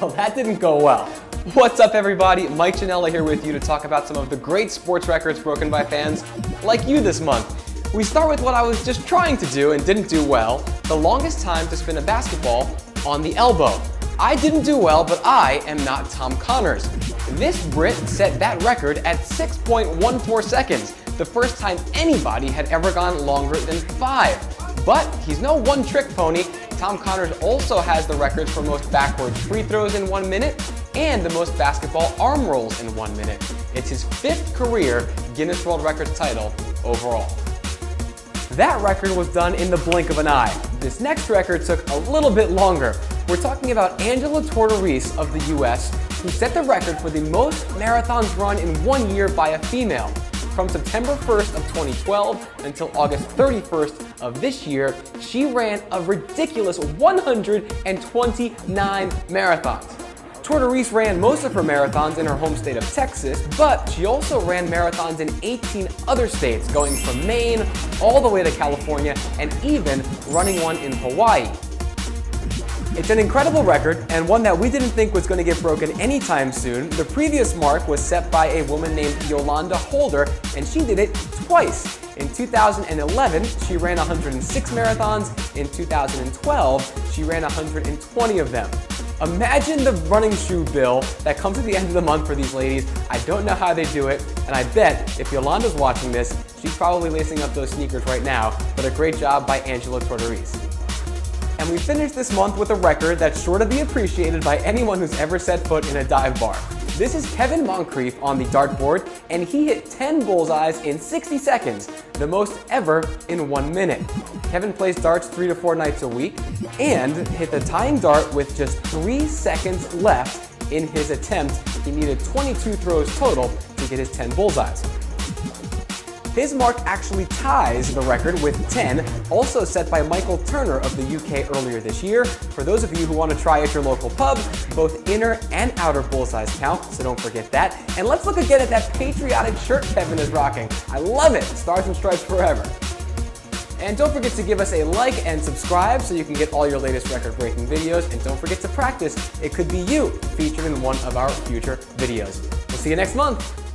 Well, that didn't go well. What's up, everybody? Mike Janela here with you to talk about some of the great sports records broken by fans like you this month. We start with what I was just trying to do and didn't do well the longest time to spin a basketball on the elbow. I didn't do well, but I am not Tom Connors. This Brit set that record at 6.14 seconds, the first time anybody had ever gone longer than five. But he's no one-trick pony. Tom Connors also has the records for most backwards free throws in one minute and the most basketball arm rolls in one minute. It's his fifth career Guinness World Records title overall. That record was done in the blink of an eye. This next record took a little bit longer. We're talking about Angela Tortorice of the US, who set the record for the most marathons run in one year by a female. From September 1st of 2012 until August 31st of this year, she ran a ridiculous 129 marathons. Tortorice ran most of her marathons in her home state of Texas, but she also ran marathons in 18 other states, going from Maine all the way to California and even running one in Hawaii. It's an incredible record and one that we didn't think was going to get broken anytime soon. The previous mark was set by a woman named Yolanda Holder and she did it twice. In 2011, she ran 106 marathons. In 2012, she ran 120 of them. Imagine the running shoe bill that comes at the end of the month for these ladies. I don't know how they do it, and I bet if Yolanda's watching this, she's probably lacing up those sneakers right now, but a great job by Angela Tortorice. And we finished this month with a record that's sure to be appreciated by anyone who's ever set foot in a dive bar. This is Kevin Moncrief on the dartboard, and he hit 10 bullseyes in 60 seconds, the most ever in one minute. Kevin plays darts three to four nights a week, and hit the tying dart with just three seconds left in his attempt. He needed 22 throws total to get his 10 bullseyes. His mark actually ties the record with 10, also set by Michael Turner of the UK earlier this year. For those of you who want to try at your local pub, both inner and outer bullseyes count, so don't forget that. And let's look again at that patriotic shirt Kevin is rocking. I love it, Stars and Stripes forever. And don't forget to give us a like and subscribe so you can get all your latest record-breaking videos. And don't forget to practice. It could be you featured in one of our future videos. We'll see you next month.